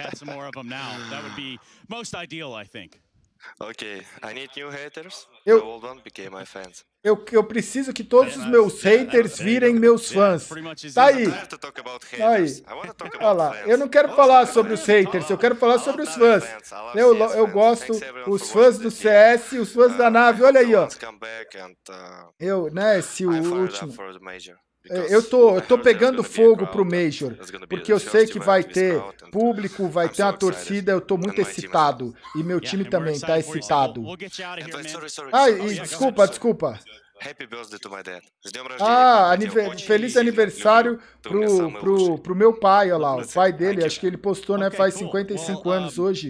add some more of them now. That would be most ideal, I think. Okay, I need new haters. Eu- The old one became my fans. Eu, eu preciso que todos os meus haters virem meus fãs. Tá aí. About Aí. Olha lá, eu não quero falar sobre os haters, eu quero falar sobre os fãs. Eu, eu gosto os fãs do CS, os fãs da nave. Olha aí, ó. Uh, Eu, né, esse o último eu tô, eu tô pegando fogo pro Major, porque eu sei que vai ter público, vai ter uma torcida, eu tô muito excitado. E meu time também tá excitado. Ah, e, desculpa, desculpa. Ah, feliz aniversário pro, pro, pro meu pai, olha lá. O pai dele, acho que ele postou, né? Faz 55 anos hoje.